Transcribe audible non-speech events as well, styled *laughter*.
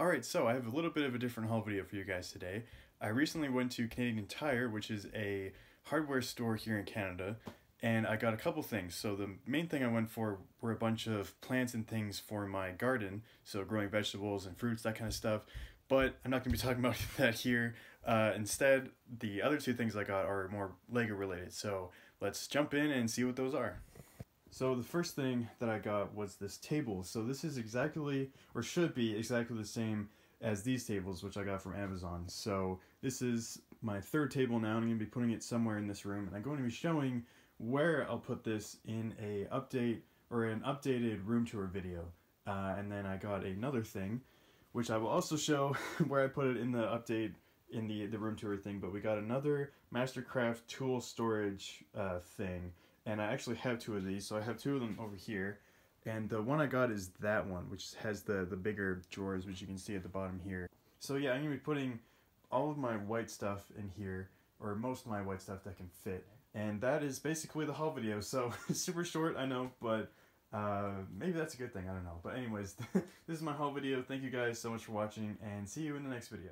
Alright, so I have a little bit of a different haul video for you guys today. I recently went to Canadian Tire, which is a hardware store here in Canada, and I got a couple things. So the main thing I went for were a bunch of plants and things for my garden, so growing vegetables and fruits, that kind of stuff. But I'm not going to be *laughs* talking about *laughs* that here. Uh, instead, the other two things I got are more Lego related, so let's jump in and see what those are. So the first thing that I got was this table. So this is exactly, or should be exactly the same as these tables, which I got from Amazon. So this is my third table now, and I'm to be putting it somewhere in this room. And I'm going to be showing where I'll put this in a update, or an updated room tour video. Uh, and then I got another thing, which I will also show *laughs* where I put it in the update in the, the room tour thing, but we got another Mastercraft tool storage uh, thing and I actually have two of these, so I have two of them over here. And the one I got is that one, which has the, the bigger drawers, which you can see at the bottom here. So yeah, I'm going to be putting all of my white stuff in here, or most of my white stuff that can fit. And that is basically the haul video, so *laughs* super short, I know, but uh, maybe that's a good thing, I don't know. But anyways, *laughs* this is my haul video. Thank you guys so much for watching, and see you in the next video.